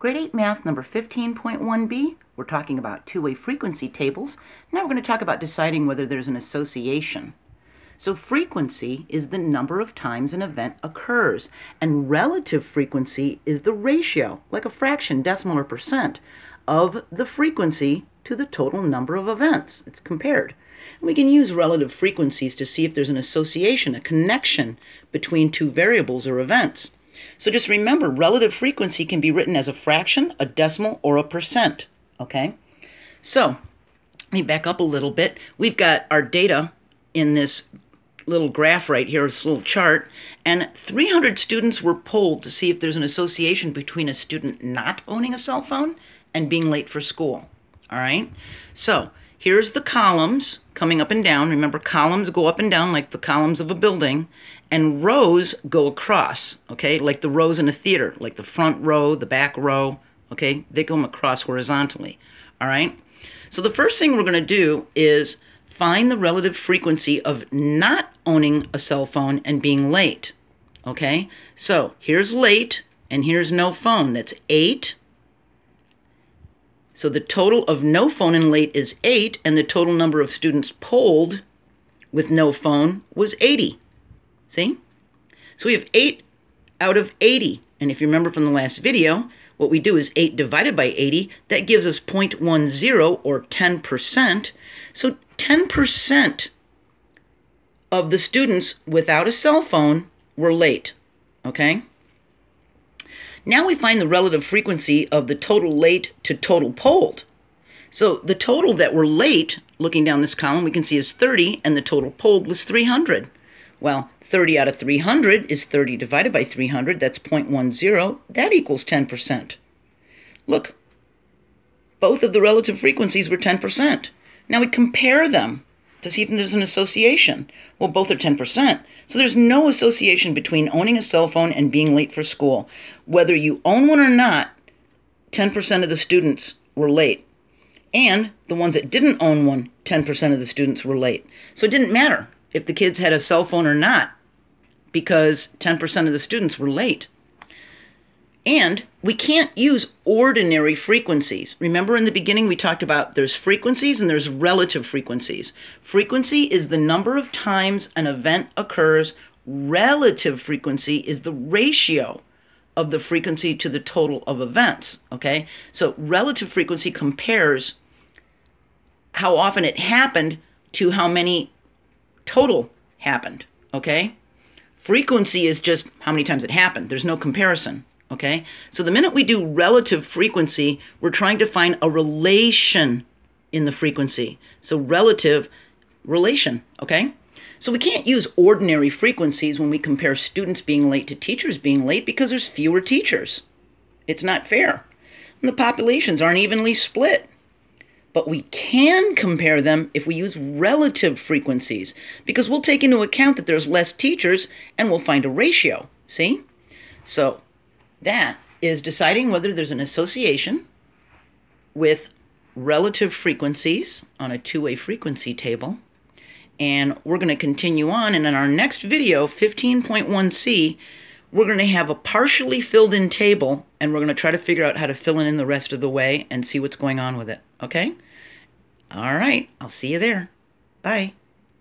Grade 8 Math number 15.1b, we're talking about two-way frequency tables. Now we're going to talk about deciding whether there's an association. So frequency is the number of times an event occurs, and relative frequency is the ratio, like a fraction, decimal, or percent, of the frequency to the total number of events. It's compared. And we can use relative frequencies to see if there's an association, a connection between two variables or events. So just remember, relative frequency can be written as a fraction, a decimal, or a percent, okay? So let me back up a little bit. We've got our data in this little graph right here, this little chart, and 300 students were polled to see if there's an association between a student not owning a cell phone and being late for school, all right? So here's the columns coming up and down. Remember, columns go up and down like the columns of a building, and rows go across, okay, like the rows in a theater, like the front row, the back row, okay, they go across horizontally, all right? So the first thing we're going to do is find the relative frequency of not owning a cell phone and being late, okay? So here's late, and here's no phone. That's 8. So the total of no phone and late is 8, and the total number of students polled with no phone was 80. See? So we have 8 out of 80. And if you remember from the last video, what we do is 8 divided by 80. That gives us 0.10 or 10%. So 10% of the students without a cell phone were late. Okay? Now we find the relative frequency of the total late to total polled. So the total that were late, looking down this column, we can see is 30, and the total polled was 300. Well, 30 out of 300 is 30 divided by 300. That's 0.10. That equals 10%. Look, both of the relative frequencies were 10%. Now we compare them to see if there's an association. Well, both are 10%. So there's no association between owning a cell phone and being late for school. Whether you own one or not, 10% of the students were late. And the ones that didn't own one, 10% of the students were late. So it didn't matter if the kids had a cell phone or not because 10% of the students were late. And we can't use ordinary frequencies. Remember in the beginning we talked about there's frequencies and there's relative frequencies. Frequency is the number of times an event occurs. Relative frequency is the ratio of the frequency to the total of events, okay? So relative frequency compares how often it happened to how many total happened, okay? Frequency is just how many times it happened. There's no comparison, okay? So the minute we do relative frequency, we're trying to find a relation in the frequency. So relative relation, okay? So we can't use ordinary frequencies when we compare students being late to teachers being late because there's fewer teachers. It's not fair. And the populations aren't evenly split but we can compare them if we use relative frequencies because we'll take into account that there's less teachers and we'll find a ratio. See? So that is deciding whether there's an association with relative frequencies on a two-way frequency table. And we're going to continue on. And in our next video, 15.1c, we're going to have a partially filled in table and we're going to try to figure out how to fill in the rest of the way and see what's going on with it. Okay? All right. I'll see you there. Bye.